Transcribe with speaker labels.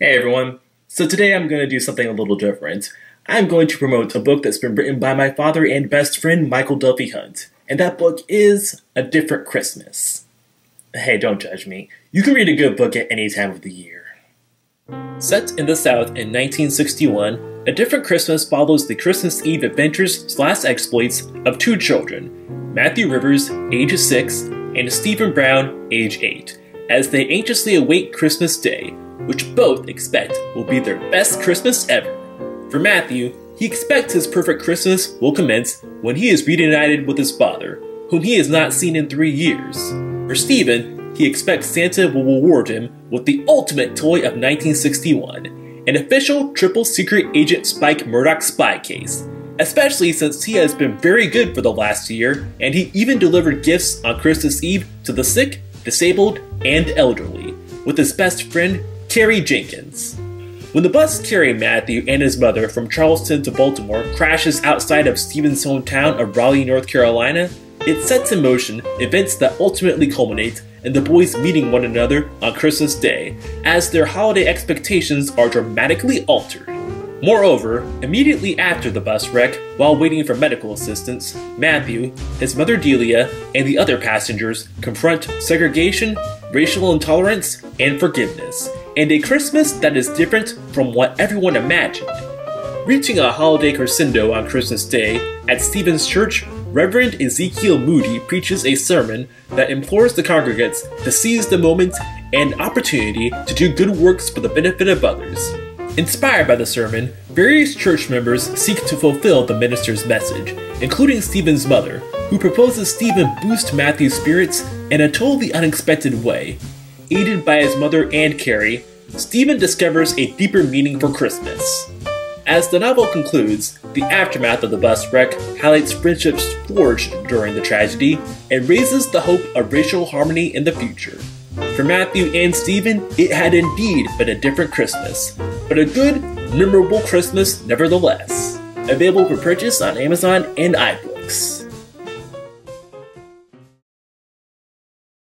Speaker 1: Hey everyone. So today I'm going to do something a little different. I'm going to promote a book that's been written by my father and best friend Michael Delphy Hunt. And that book is A Different Christmas. Hey, don't judge me. You can read a good book at any time of the year. Set in the South in 1961, A Different Christmas follows the Christmas Eve adventures slash exploits of two children, Matthew Rivers, age 6, and Stephen Brown, age 8, as they anxiously await Christmas Day, which both expect will be their best Christmas ever. For Matthew, he expects his perfect Christmas will commence when he is reunited with his father, whom he has not seen in three years. For Stephen, he expects Santa will reward him with the ultimate toy of 1961, an official triple secret agent Spike Murdoch spy case, especially since he has been very good for the last year and he even delivered gifts on Christmas Eve to the sick, disabled, and elderly, with his best friend, Terry Jenkins. When the bus carrying Matthew and his mother from Charleston to Baltimore crashes outside of Stephen's hometown of Raleigh, North Carolina, it sets in motion events that ultimately culminate in the boys meeting one another on Christmas Day, as their holiday expectations are dramatically altered. Moreover, immediately after the bus wreck, while waiting for medical assistance, Matthew, his mother Delia, and the other passengers confront segregation, racial intolerance, and forgiveness, and a Christmas that is different from what everyone imagined. Reaching a holiday crescendo on Christmas Day, at Stephen's church, Reverend Ezekiel Moody preaches a sermon that implores the congregants to seize the moment and opportunity to do good works for the benefit of others. Inspired by the sermon, various church members seek to fulfill the minister's message, including Stephen's mother, who proposes Stephen boost Matthew's spirits in a totally unexpected way. Aided by his mother and Carrie, Stephen discovers a deeper meaning for Christmas. As the novel concludes, the aftermath of the bus wreck highlights friendships forged during the tragedy and raises the hope of racial harmony in the future. For Matthew and Stephen, it had indeed been a different Christmas, but a good, memorable Christmas nevertheless. Available for purchase on Amazon and iBooks.